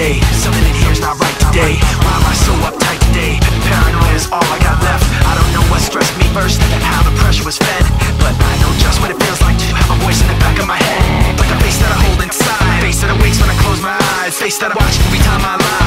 today Something in here's not right today. Why am I so uptight today? Paranoia is all I got left. I don't know what stressed me first How the pressure was fed. But I know just what it feels like To have a voice in the back of my head. But the face that I hold inside. Face that awakes when I close my eyes. Face that I watch every time I lie.